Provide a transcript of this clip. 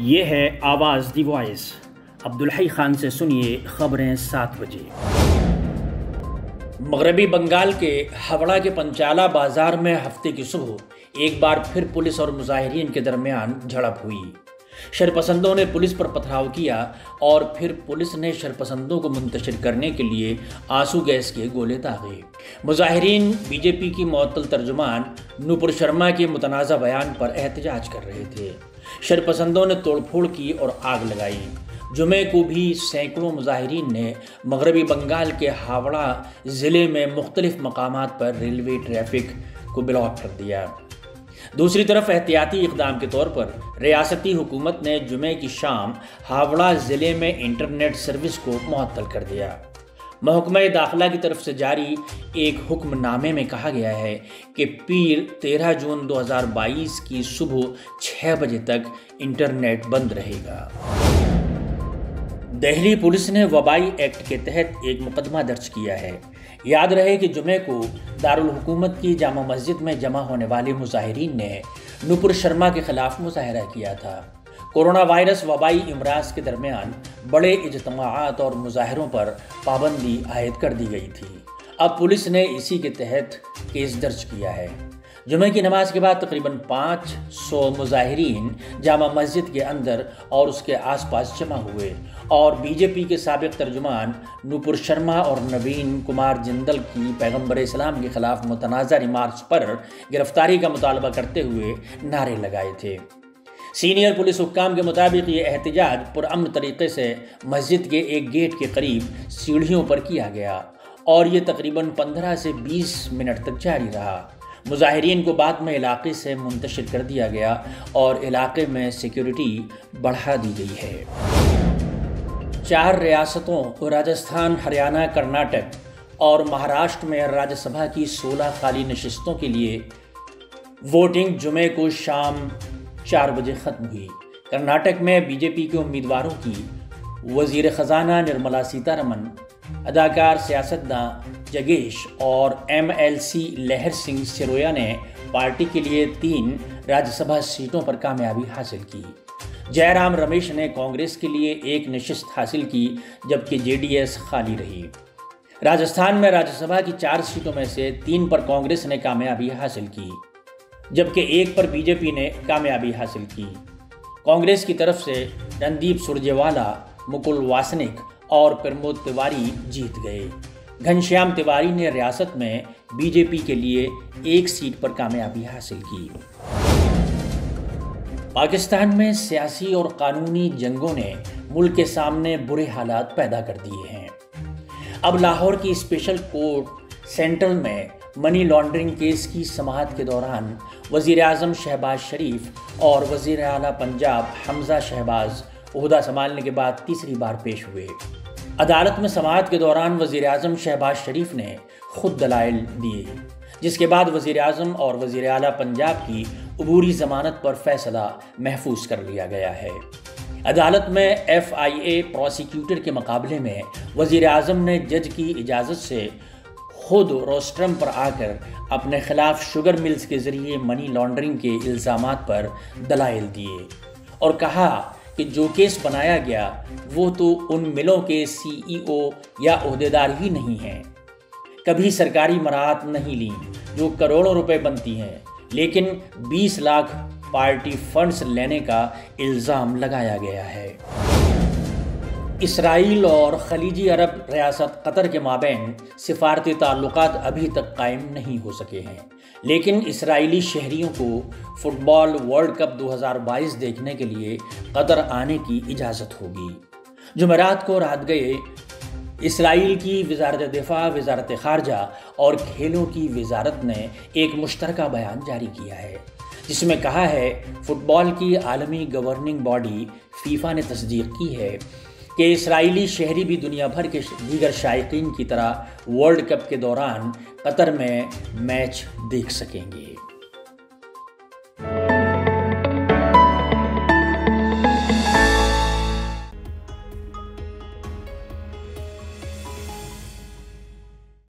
ये है आवाज़ दी वॉइस। अब्दुल हई खान से सुनिए खबरें सात बजे। मगरबी बंगाल के हवड़ा के पंचाला बाज़ार में हफ़्ते की सुबह एक बार फिर पुलिस और मुजाहरीन के दरमियान झड़प हुई। शरपसंदों ने पुलिस पर पथराव किया और फिर पुलिस ने शरपसंदों को मुंतशिर करने के लिए आँसू गैस के गोले दागे मुजाहरीन बीजेपी की मअतल तर्जुमान नूपुर शर्मा के मुतनाज़ा बयान पर एहतजाज कर रहे थे। शरपसंदों ने तोड़फोड़ की और आग लगाई। जुमे को भी सैकड़ों मुजाहरीन ने मगरबी बंगाल के हावड़ा ज़िले में मुख्तलिफ़ मकाम पर रेलवे ट्रैफ़िक को ब्लॉक कर दिया। दूसरी तरफ़ एहतियाती इकदाम के तौर पर रियासती हुकूमत ने जुमे की शाम हावड़ा ज़िले में इंटरनेट सर्विस को मअतल कर दिया। महकमा दाखिला की तरफ़ से जारी एक हुक्मनामे में कहा गया है कि पीर 13 जून 2022 की सुबह 6 बजे तक इंटरनेट बंद रहेगा। दिल्ली पुलिस ने वबाई एक्ट के तहत एक मुकदमा दर्ज किया है। याद रहे कि जुमे को दारुल हुकूमत की जामा मस्जिद में जमा होने वाले मुजाहरीन ने नुपुर शर्मा के खिलाफ मुजाहरा किया था। कोरोना वायरस वबाई इमराज के दरमियान बड़े इजतमात और मुजाहरों पर पाबंदी आयद कर दी गई थी। अब पुलिस ने इसी के तहत केस दर्ज किया है। जुमे की नमाज़ के बाद तकरीबन पाँच सौ मुजाहरीन जामा मस्जिद के अंदर और उसके आसपास जमा हुए और बीजेपी के सबक तर्जुमान नूपुर शर्मा और नवीन कुमार जिंदल की पैगंबर इस्लाम के ख़िलाफ़ मुतनाज़ा रिमार्च पर गिरफ्तारी का मुतालबा करते हुए नारे लगाए थे। सीनियर पुलिस हुक्काम के मुताबिक ये एहतजाज पुरअमन तरीके से मस्जिद के एक गेट के करीब सीढ़ियों पर किया गया और ये तकरीबन 15 से 20 मिनट तक जारी रहा। मुजाहरीन को बाद में इलाके से मुंतशिर कर दिया गया और इलाके में सिक्योरिटी बढ़ा दी गई है। चार रियासतों, राजस्थान, हरियाणा, कर्नाटक और महाराष्ट्र में राज्यसभा की 16 खाली नशस्तों के लिए वोटिंग जुमे को शाम चार बजे ख़त्म हुई कर्नाटक में बीजेपी के उम्मीदवारों की वज़ीर ख़जाना निर्मला सीतारमन, अदाकार सियासतदान जगेश और एमएलसी लहर सिंह सिरोया ने पार्टी के लिए तीन राज्यसभा सीटों पर कामयाबी हासिल की। जयराम रमेश ने कांग्रेस के लिए एक नशस्त हासिल की, जबकि जेडीएस खाली रही। राजस्थान में राज्यसभा की चार सीटों में से तीन पर कांग्रेस ने कामयाबी हासिल की। जबकि एक पर बीजेपी ने कामयाबी हासिल की। कांग्रेस की तरफ़ से रणदीप सुरजेवाला, मुकुल वासनिक और प्रमोद तिवारी जीत गए। घनश्याम तिवारी ने रियासत में बीजेपी के लिए एक सीट पर कामयाबी हासिल की। पाकिस्तान में सियासी और कानूनी जंगों ने मुल्क के सामने बुरे हालात पैदा कर दिए हैं। अब लाहौर की स्पेशल कोर्ट सेंट्रल में मनी लॉन्ड्रिंग केस की समात के दौरान वज़ीर अजम शहबाज शरीफ और वज़ीर अला पंजाब हमजा शहबाज अहदा संभालने के बाद तीसरी बार पेश हुए। अदालत में समात के दौरान वज़ीर अजम शहबाज शरीफ ने खुद दलाइल दिए, जिसके बाद वज़ीर अजम और वज़ीर अला पंजाब की अबूरी जमानत पर फैसला महफूज कर लिया गया है। अदालत में एफ़ आई ए प्रोसिक्यूटर के मुकाबले में वज़ीर अजम ने जज की इजाज़त से खुद रोस्ट्रम पर आकर अपने खिलाफ शुगर मिल्स के ज़रिए मनी लॉन्ड्रिंग के इल्ज़ाम पर दलाइल दिए और कहा कि जो केस बनाया गया, वो तो उन मिलों के सीईओ या अहदेदार ही नहीं हैं। कभी सरकारी मराहत नहीं ली, जो करोड़ों रुपए बनती हैं, लेकिन 20 लाख पार्टी फंड्स लेने का इल्ज़ाम लगाया गया है। इसराइल और खलीजी अरब रियासत कतर के माबेन सिफारती ताल्लुक अभी तक कायम नहीं हो सके हैं। लेकिन इसराइली शहरियों को फुटबॉल वर्ल्ड कप 2022 देखने के लिए कतर आने की इजाज़त होगी। जुमेरात को रात गए इसराइल की वजारत दिफा, वजारत खारजा और खेलों की वजारत ने एक मुश्तर बयान जारी किया है, जिसमें कहा है, फुटबॉल की आलमी गवर्निंग बॉडी फीफा ने तस्दीक की है। कि इसराइली शहरी भी दुनिया भर के दीगर शायकीन की तरह वर्ल्ड कप के दौरान कतर में मैच देख सकेंगे।